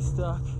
Stuck.